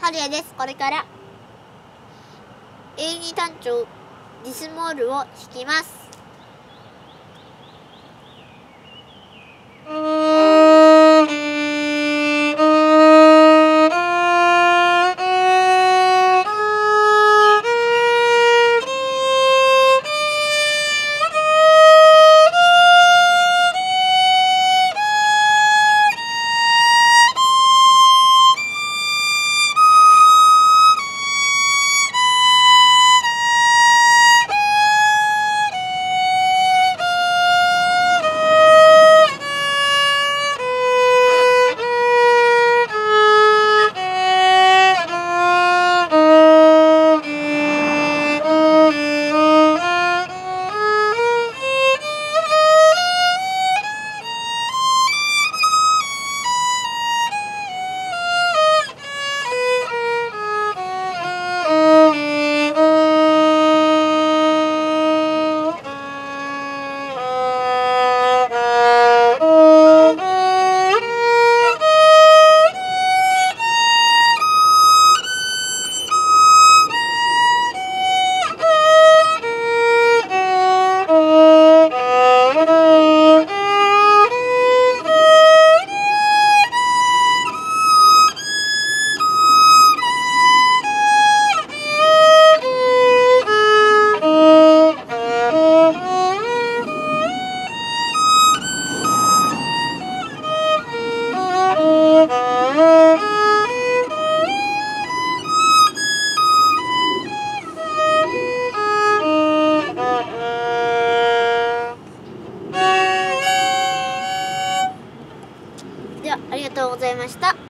春也です。これから。A2 単調。ディスモールを弾きます。ではありがとうございました。